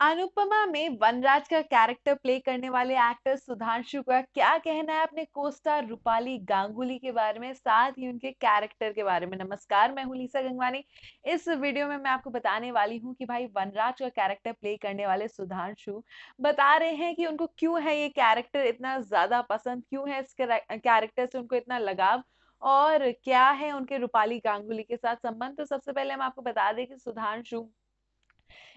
अनुपमा में वनराज का character play करने वाले एक्टर सुधांशु का क्या कहना है अपने को-स्टार रूपाली गांगुली के बारे में? साथ ही उनके कैरेक्टर के बारे में। नमस्कार, मैं हूँ लीसा गंगवानी। इस वीडियो में मैं आपको बताने वाली हूँ कि भाई वनराज का कैरेक्टर प्ले करने वाले सुधांशु बता रहे हैं कि उनको क्यों है ये कैरेक्टर इतना ज़्यादा पसंद? क्यों है इस कैरेक्टर से उनको इतना लगाव? और क्या है उनके रूपाली गांगुली के साथ संबंध? तो सबसे पहले हम आपको बता दें कि सुधांशु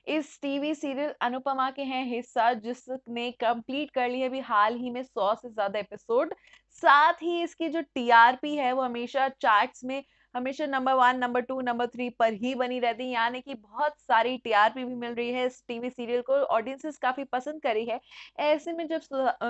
इस टीवी सीरियल अनुपमा के हैं हिस्सा, जिसने कंप्लीट कर लिया अभी हाल ही में सौ से ज़्यादा एपिसोड। साथ ही इसकी जो टीआरपी है, वो हमेशा चार्ट्स में हमेशा number one, number two, number three पर ही बनी रहती है। यानी कि बहुत सारी टीआरपी भी मिल रही है इस टीवी सीरियल को, ऑडियंसेस काफ़ी पसंद करी है। ऐसे में जब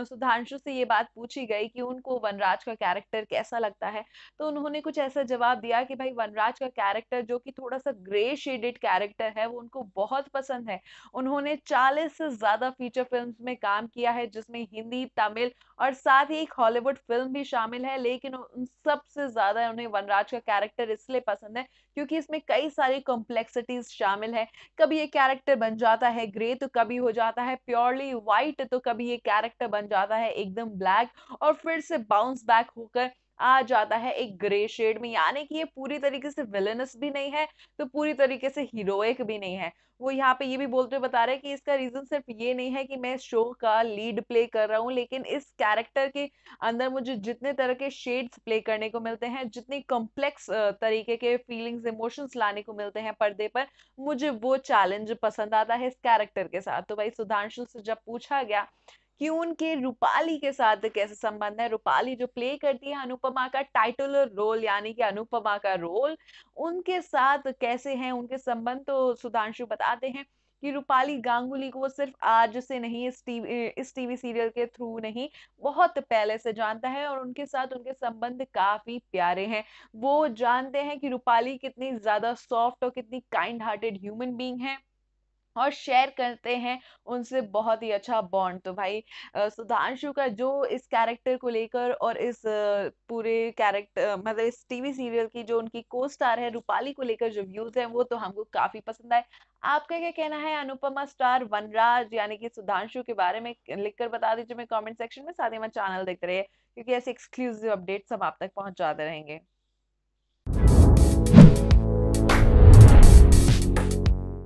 सुधांशु से ये बात पूछी गई कि उनको वनराज का कैरेक्टर कैसा लगता है तो उन्होंने कुछ ऐसा जवाब दिया कि भाई वनराज का कैरेक्टर जो कि थोड़ा सा ग्रे शेडेड कैरेक्टर है, वो उनको बहुत पसंद है। उन्होंने चालीस से ज़्यादा फीचर फ़िल्म में काम किया है, जिसमें हिंदी, तमिल और साथ ही एक हॉलीवुड फ़िल्म भी शामिल है, लेकिन उन सबसे ज़्यादा उन्हें वनराज का कैरेक्टर कैरेक्टर इसलिए पसंद है क्योंकि इसमें कई सारी कॉम्प्लेक्सिटीज शामिल है। कभी ये कैरेक्टर बन जाता है ग्रे तो कभी हो जाता है प्योरली वाइट तो कभी ये कैरेक्टर बन जाता है एकदम ब्लैक और फिर से बाउंस बैक होकर आ जाता है एक ग्रे शेड में, यानी कि ये पूरी तरीके से विलेनस भी नहीं है तो पूरी तरीके से हीरोइक भी नहीं है। वो यहाँ पे ये भी बोलते हुए बता रहे हैं कि इसका रीजन सिर्फ़ ये नहीं है कि मैं शो का लीड प्ले कर रहा हूँ, लेकिन इस कैरेक्टर के अंदर मुझे जितने तरह के शेड्स प्ले करने को मिलते हैं, जितनी कॉम्प्लेक्स तरीके के फीलिंग्स इमोशंस लाने को मिलते हैं पर्दे पर, मुझे वो चैलेंज पसंद आता है इस कैरेक्टर के साथ। तो भाई सुधांशु से जब पूछा गया कि उनके रूपाली के साथ कैसे संबंध है? रूपाली जो प्ले करती है अनुपमा का टाइटल रोल यानी कि अनुपमा का रोल उनके साथ कैसे हैं? उनके संबंध तो सुधांशु बताते हैं कि रूपाली गांगुली को वो सिर्फ़ आज से नहीं, इस टीवी इस टीवी सीरियल के थ्रू नहीं, बहुत पहले से जानता है और उनके साथ उनके संबंध काफ़ी प्यारे हैं। वो जानते हैं कि रूपाली कितनी ज़्यादा सॉफ्ट और कितनी काइंड हार्टेड ह्यूमन बींग है। और शेयर करते हैं, उनसे बहुत ही अच्छा बॉन्ड तो भाई सुधांशु का जो इस कैरेक्टर को लेकर और इस पूरे कैरेक्टर मतलब इस टीवी सीरियल की जो उनकी को स्टार है, रूपाली को लेकर जो व्यूज़ हैं, वो तो हमको काफ़ी पसंद आए। आपका क्या कहना है अनुपमा स्टार वनराज? यानी कि सुधांशु के बारे में लिखकर बता दीजिए, मैं कमेंट सेक्शन में साथ ही मैं चैनल देखते रहिए, क्योंकि ऐसे एक्सक्लूसिव अपडेट्स हम आप तक पहुंचाते रहेंगे।